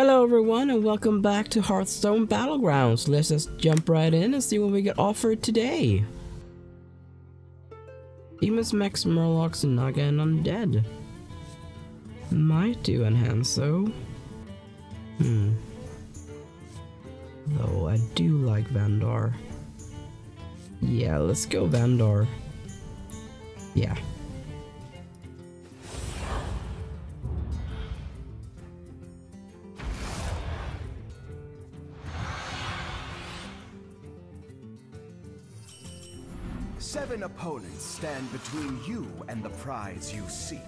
Hello everyone and welcome back to Hearthstone Battlegrounds. Let's just jump right in and see what we get offered today. Demons, Mechs, Murlocs, Naga, and Undead. Might do enhance though. Hmm. Though I do like Vanndar. Yeah, let's go Vanndar. Yeah. Seven opponents stand between you and the prize you seek.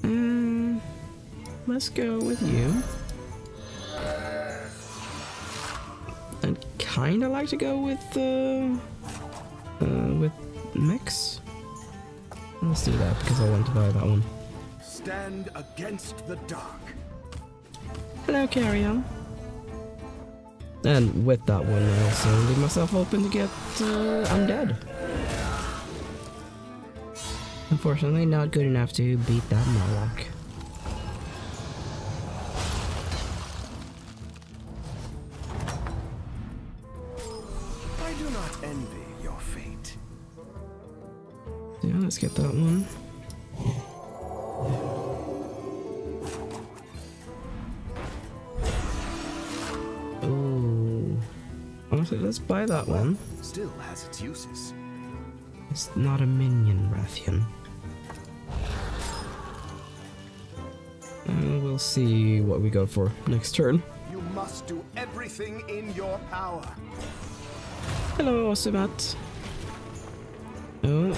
Mm, let's go with you. I'd kind of like to go with uh, uh, with mix. Let's do that because I want to buy that one. Stand against the dark. Hello, carry on. And with that one, I also leave myself open to get uh, undead. Unfortunately, not good enough to beat that Murloc. I do not envy your fate. Yeah, let's get that one. Oh, honestly, let's buy that one. Still has its uses. It's not a minion, Rathian. We'll see what we go for next turn. You must do everything in your power. Hello, Ozumat. Oh.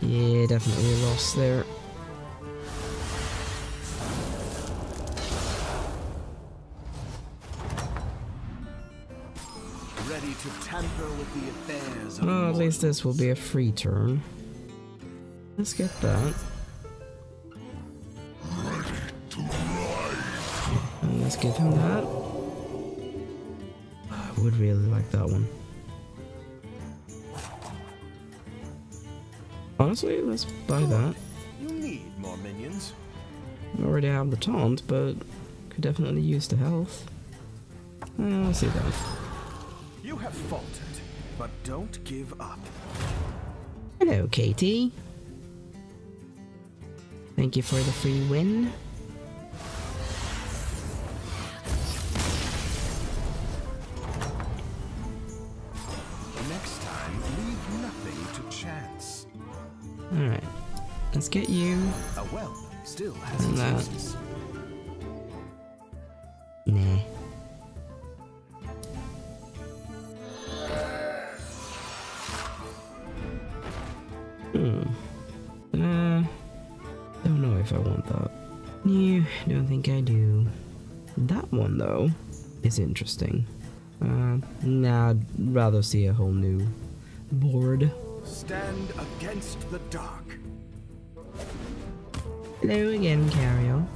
Yeah, definitely lost there. Ready to tamper with the affairs of Well, at least this will be a free turn. Let's get that. And let's give him that. I would really like that one. Honestly, let's buy that. You need more minions. I already have the taunt, but could definitely use the health. Uh, we'll see that. You have faltered, but don't give up. Hello, Katie. Thank you for the free win. Next time, leave nothing to chance. Alright. Let's get you. A wealth still has And its that. Is interesting. Uh, nah, I'd rather see a whole new board. Stand against the dark. Hello again, Cariel.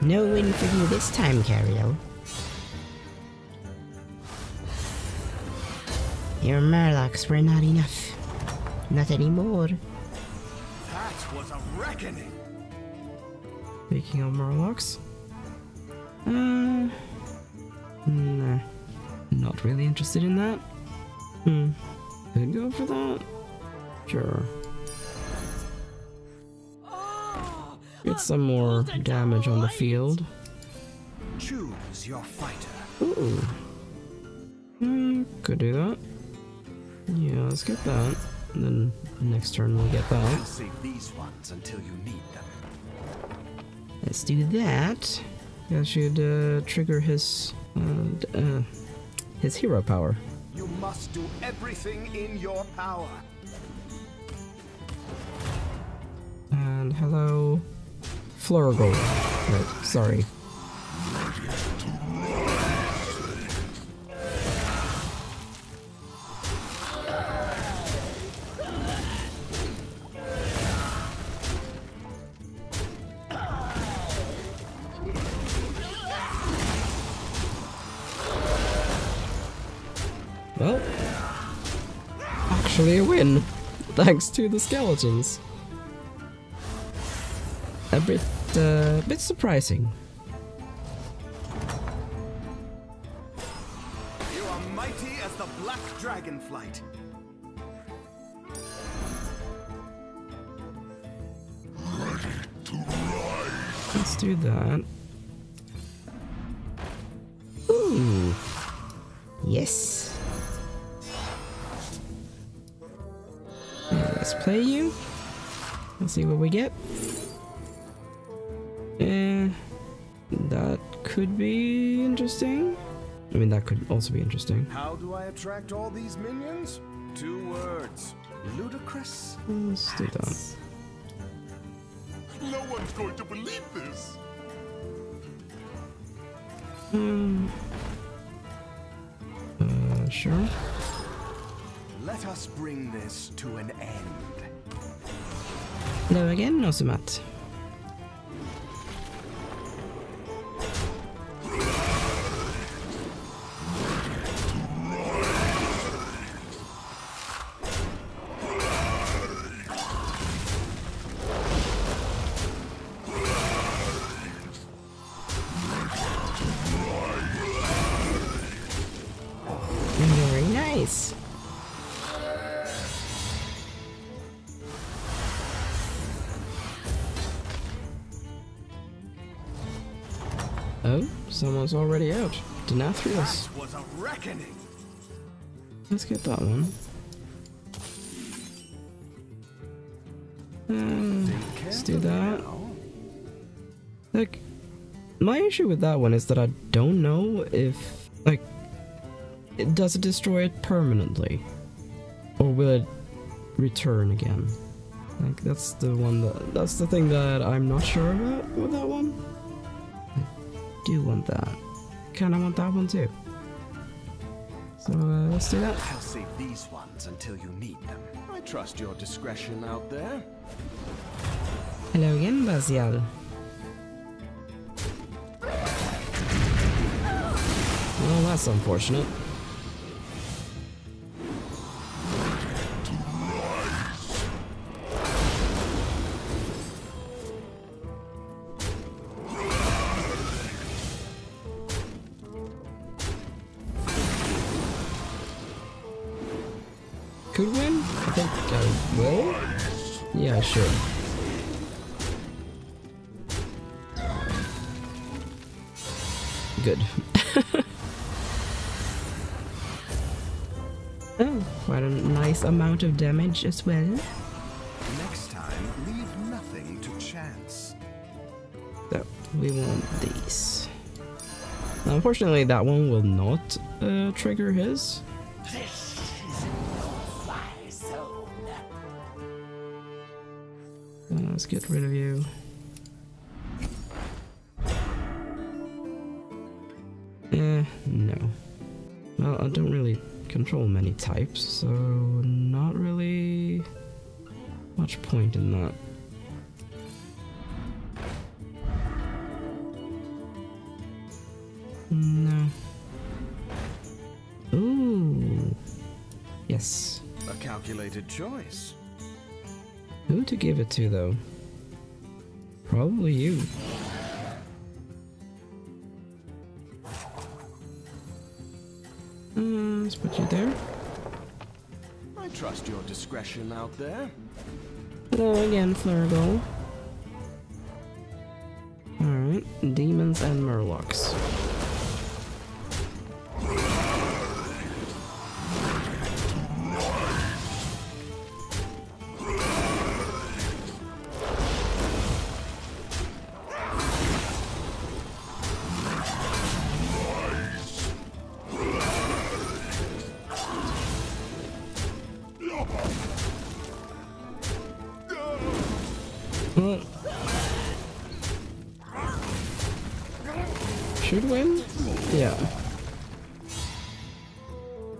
No win for you this time, Cariel. Your Murlocs were not enough. Not anymore. That was a reckoning. Speaking of Murlocs. Uh, nah. Not really interested in that. Hmm. Could go for that. Sure. Get some more damage on the field. Choose your fighter. Ooh. Hmm, could do that. Yeah, let's get that. And then next turn we'll get that. save these ones until you need them. Let's do that. That should uh, trigger his uh, uh, his hero power. You must do everything in your power. And hello, Flurgl. Right, sorry. Thanks to the skeletons. A bit, uh, bit surprising. You are mighty as the black dragonflight. Let's do that. Ooh. Yes. Let's play you. Let's see what we get. Eh, that could be interesting. I mean, that could also be interesting. How do I attract all these minions? Two words. Ludicrous. Let's do that. No one's going to believe this. Hmm. Uh, sure. Let us bring this to an end. Hello again, Nozumat. Someone's already out. Denathrius. Was a reckoning. Let's get that one. Uh, let's do that. Like, my issue with that one is that I don't know if, like, it, does it destroy it permanently? Or will it return again? Like, that's the one that, that's the thing that I'm not sure about with that one. I do want that. Kinda want that one too. So, uh, let's do that. I'll save these ones until you need them. I trust your discretion out there. Hello again, Bazial. Well, that's unfortunate. oh, quite a nice amount of damage as well. Next time, leave nothing to chance. So, we want these. Now, unfortunately, that one will not uh, trigger his. Uh, let's get rid of you. No. Well, I don't really control many types, so not really much point in that. No. Ooh. Yes. A calculated choice. Who to give it to, though? Probably you. Uh, let's put you there. I trust your discretion out there. Hello again, Flurgl. Alright, demons and murlocs.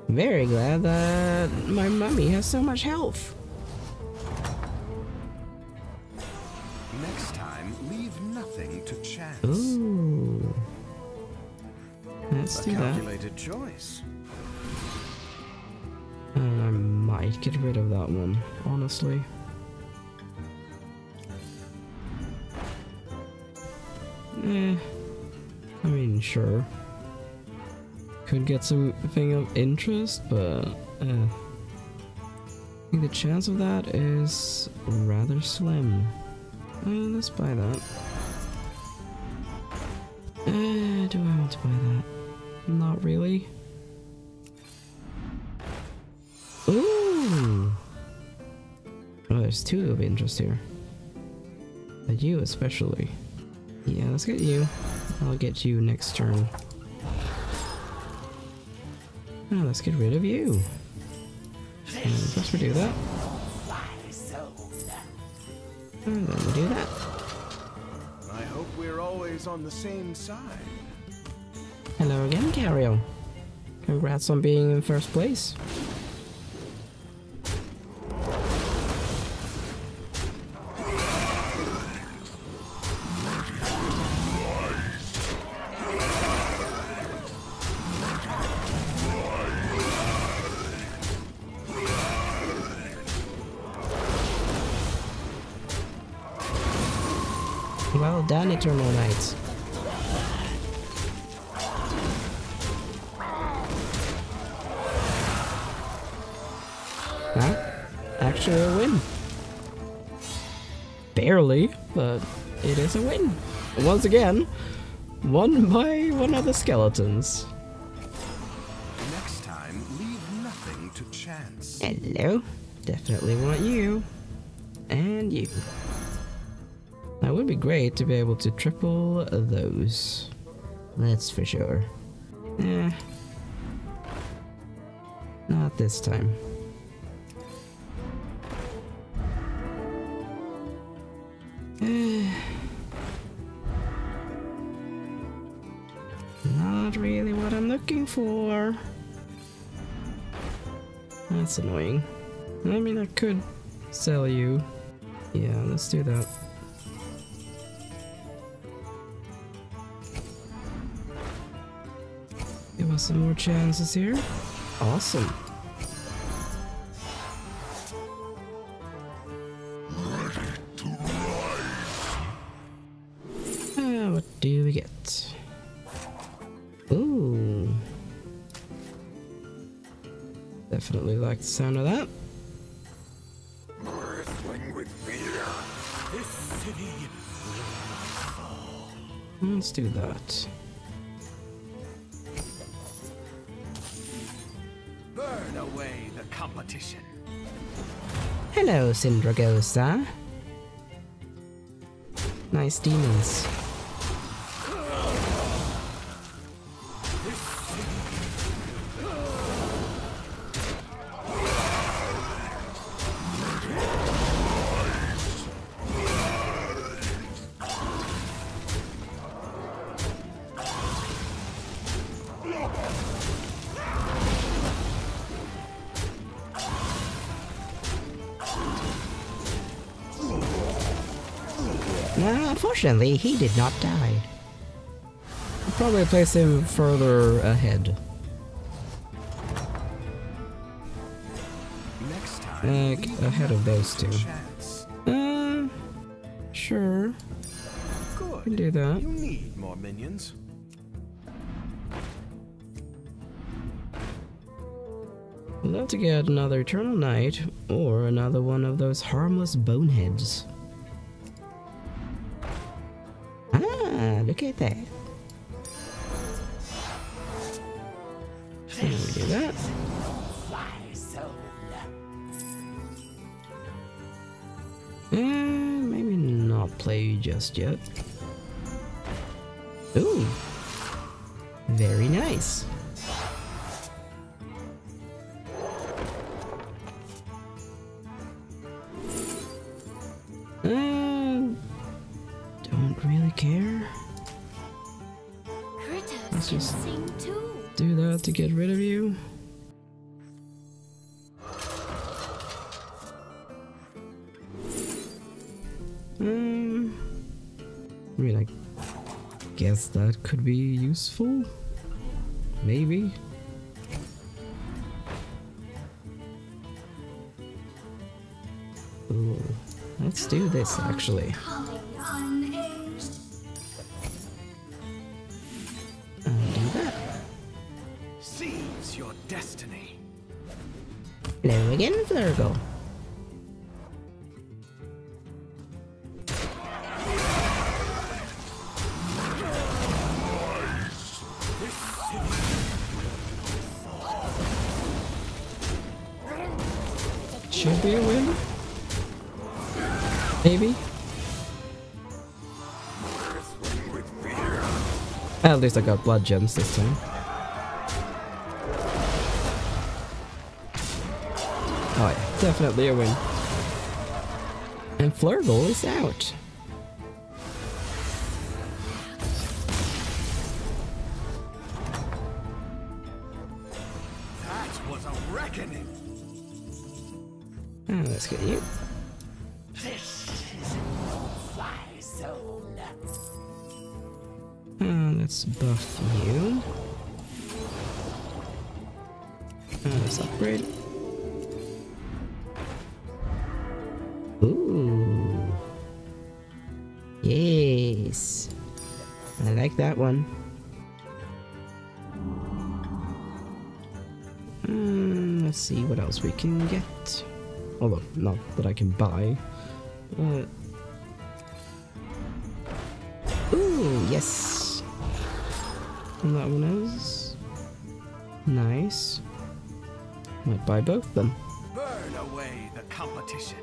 Very glad that my mummy has so much health. Next time, leave nothing to chance. Ooh. Let's A do that. calculated choice. And I might get rid of that one, honestly. Eh. I mean, sure. Could get something of interest, but eh. I think the chance of that is rather slim. Uh, let's buy that. Uh, do I want to buy that? Not really. Ooh! Oh, there's two of interest here. But you especially. Yeah, let's get you. I'll get you next turn. Oh, let's get rid of you. And first we do that. And then we do that. I hope we're always on the same side. Hello again, Cariel. Congrats on being in first place. Huh? Actually a win. Barely, but it is a win. Once again, won by one of the skeletons. Next time, leave nothing to chance. Hello. Definitely want you. And you. That would be great to be able to triple those. That's for sure. Eh. Not this time. That's annoying. I mean, I could sell you. Yeah, let's do that. Give us some more chances here. Awesome. Definitely like the sound of that. Bristling with fear. This city Let's do that. Burn away the competition. Hello, Sindragosa. Nice demons. Unfortunately, he did not die. I'll probably place him further ahead. Next time, Like, ahead of those two. chance. Uh, sure. Good. Can do that. You need more minions. I'd love to get another Eternal Knight or another one of those harmless boneheads. At that. And we do that. And maybe not play just yet. Ooh. Very nice. useful? Maybe? Ooh, let's do this actually. Seize your destiny. Hello again, Flurgo. Maybe. At least I got blood gems this time. Oh yeah, definitely a win. And Flurgl is out. That was a reckoning. Oh, let's get you. Uh, let's buff you. Uh, let's upgrade. Ooh. Yes. I like that one. Hmm, let's see what else we can get. Although, not that I can buy. Uh, yes. And that one is nice. Might buy both then. Burn away the competition.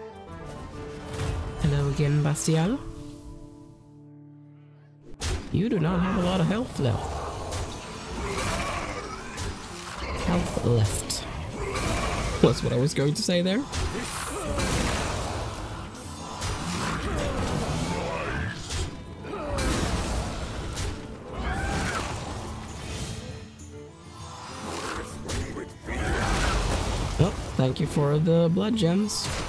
Hello again, Bastial. You do not have a lot of health left. Health left. That's what I was going to say there. Thank you for the blood gems.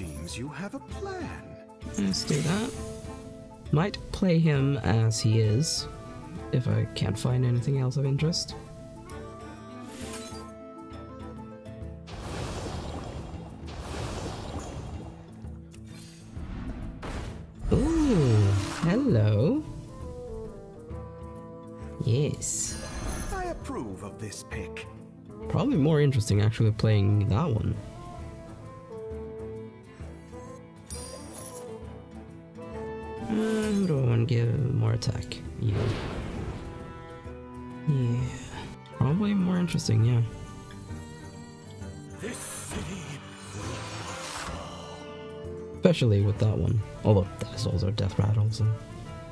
Seems you have a plan. Let's do that. Might play him as he is, if I can't find anything else of interest. Ooh, hello. Yes. I approve of this pick. Probably more interesting actually playing that one. More attack? You. Yeah. Probably more interesting, yeah. This city Especially with that one. Although that is also death rattle, so.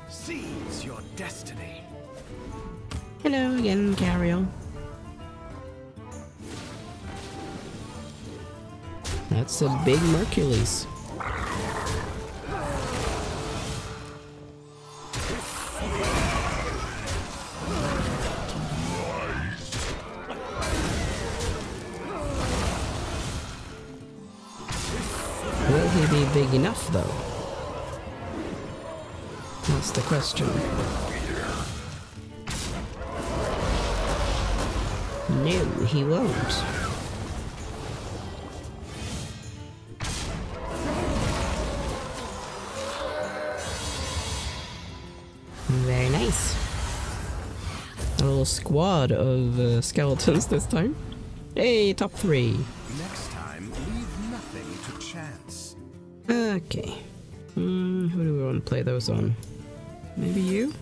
Seize your destiny. Hello again, Cariel. That's a big Murcules. Big enough, though? That's the question. No, he won't. Very nice. A little squad of uh, skeletons this time. Hey, top three. Next Okay. Hmm, who do we want to play those on? Maybe you?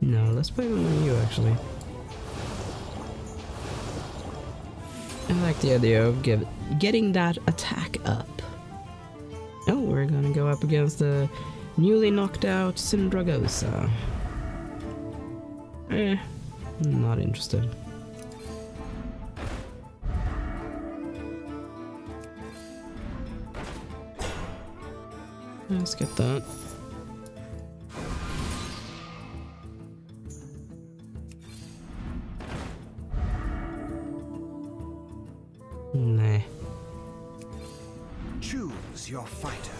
No, let's play them on you actually. I like the idea of give, getting that attack up. Oh, we're gonna go up against the newly knocked out Sindragosa. Eh, Not interested. Let's get that. Nah. Choose your fighter.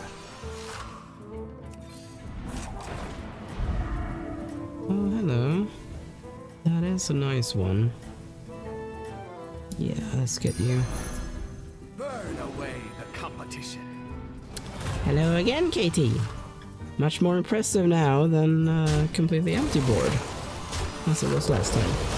Oh, hello. That is a nice one. Yeah, let's get you. Hello again, Katie. Much more impressive now than uh, completely empty board, as it was last time.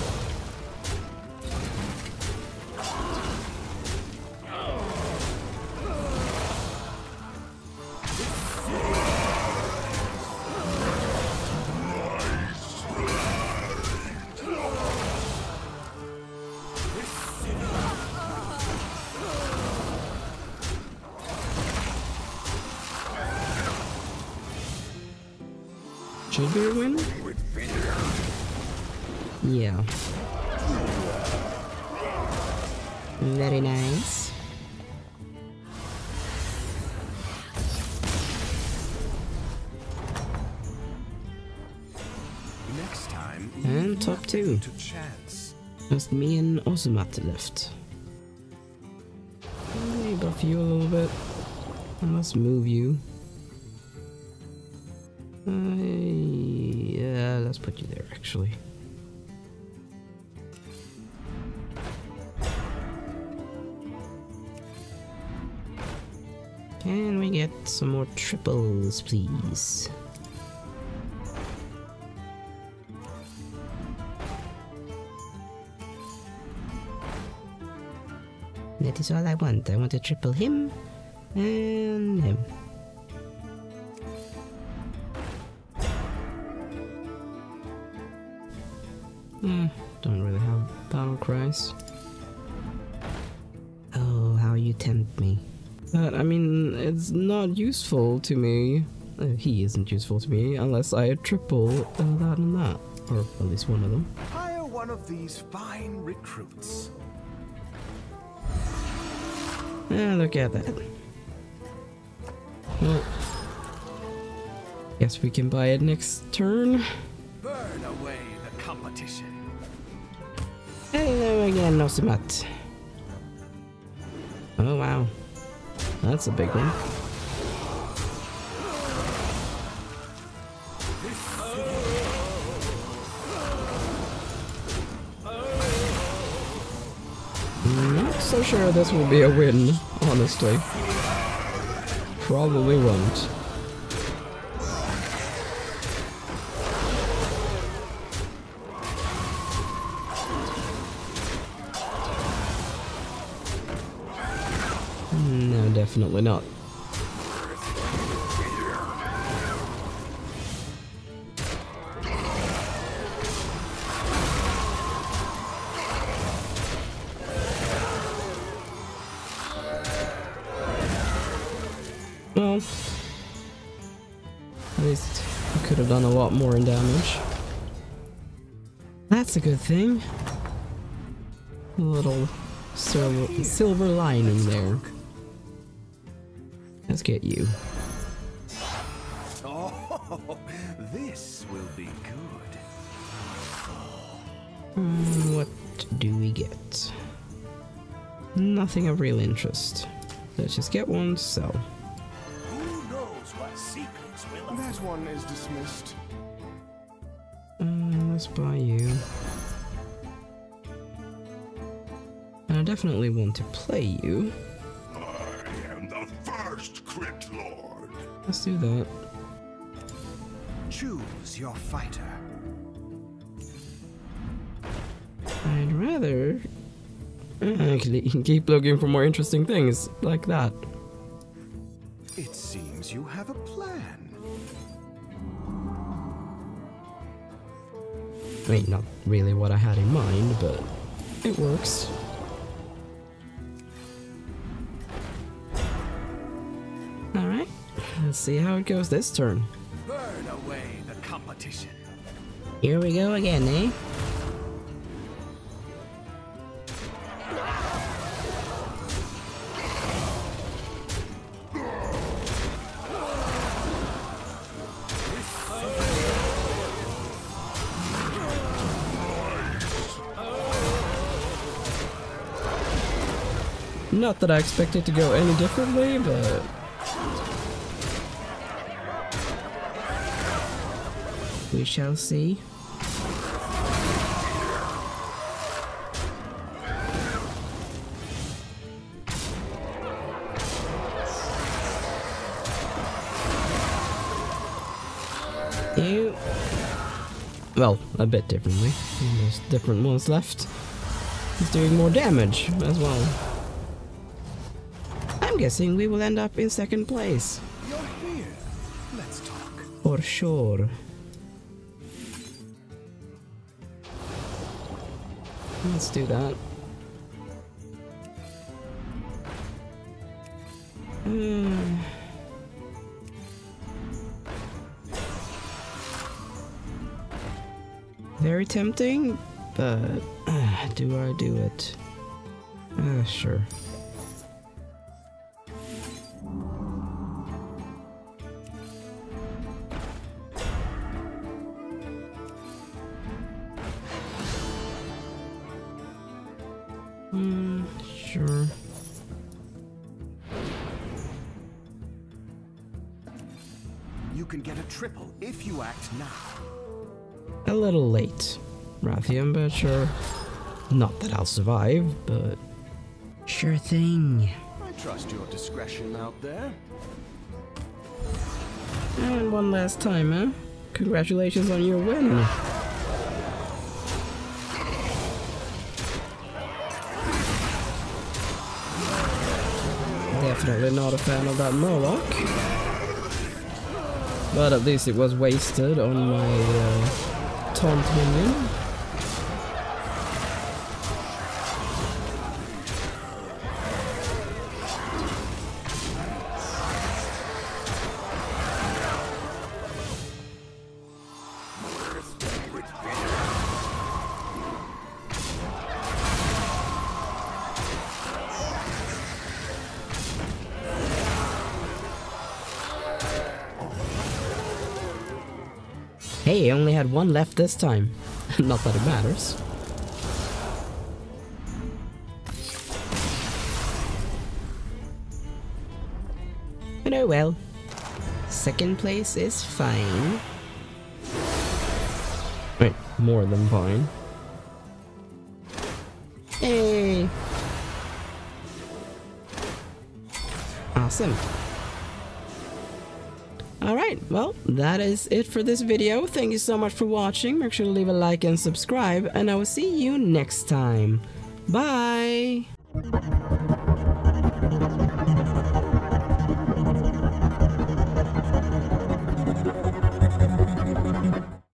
Very nice. Next time, And top two. To chance. Just me and Ozumat left. Let me buff you a little bit. And let's move you. Uh, yeah, let's put you there actually. Some more triples, please? That is all I want. I want to triple him and him. Hmm, don't really have battle cries. Oh, how you tempt me. But I mean, it's not useful to me. Uh, he isn't useful to me unless I triple uh, that and that. Or at least one of them. Hire one of these fine recruits. Ah, look at that. Well, guess we can buy it next turn. Burn away the competition. Hello again, Nosimat. Oh wow, that's a big one. Not so sure this will be a win, honestly. Probably won't. Definitely not. Well, at least I could have done a lot more in damage. That's a good thing. A little silver, silver lining there. Let's get you. Oh, this will be good. Hmm, what do we get? Nothing of real interest. Let's just get one to sell. Who knows what secrets will That one is dismissed. Uh, let's buy you. And I definitely want to play you. Let's do that. Choose your fighter. I'd rather actually keep looking for more interesting things like that. It seems you have a plan. I mean, not really what I had in mind, but it works. Let's see how it goes this turn. Burn away the competition. Here we go again, eh? Not that I expect it to go any differently, but We shall see. You... Well, a bit differently. There's different ones left. He's doing more damage as well. I'm guessing we will end up in second place. You're here. Let's talk. For sure. Let's do that. Hmm. Very tempting, but uh, do I do it? Uh, sure. A triple if you act now. A little late, Rathian, but sure. Not that I'll survive, but sure thing. I trust your discretion out there. And one last time, huh? Congratulations on your win. Hmm. Definitely not a fan of that Moloch. But at least it was wasted on my uh, taunt minion. Hey, I only had one left this time. Not that it matters. But oh well. Second place is fine. Wait, more than fine. Hey! Awesome. Alright, well, that is it for this video. Thank you so much for watching. Make sure to leave a like and subscribe, and I will see you next time. Bye!